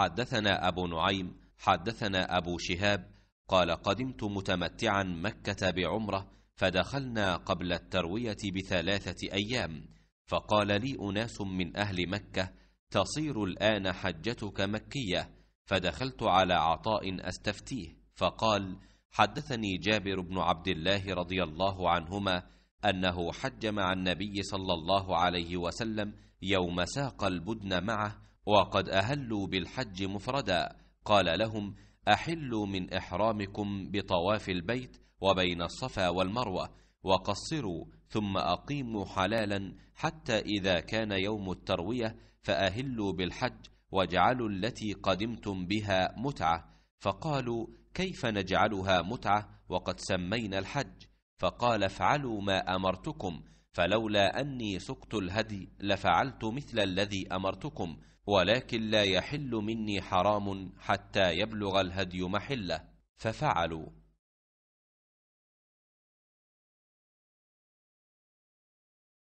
حدثنا أبو نعيم حدثنا أبو شهاب قال قدمت متمتعا مكة بعمرة فدخلنا قبل التروية بثلاثة أيام فقال لي أناس من أهل مكة تصير الآن حجتك مكية. فدخلت على عطاء أستفتيه فقال حدثني جابر بن عبد الله رضي الله عنهما أنه حج مع النبي صلى الله عليه وسلم يوم ساق البدن معه وقد أهلوا بالحج مفردا. قال لهم أحلوا من إحرامكم بطواف البيت وبين الصفا والمروة وقصروا ثم أقيموا حلالا حتى إذا كان يوم التروية فأهلوا بالحج واجعلوا التي قدمتم بها متعة. فقالوا كيف نجعلها متعة وقد سمينا الحج؟ فقال افعلوا ما أمرتكم. فلولا أني سقت الهدي لفعلت مثل الذي أمرتكم ولكن لا يحل مني حرام حتى يبلغ الهدي محلة. ففعلوا.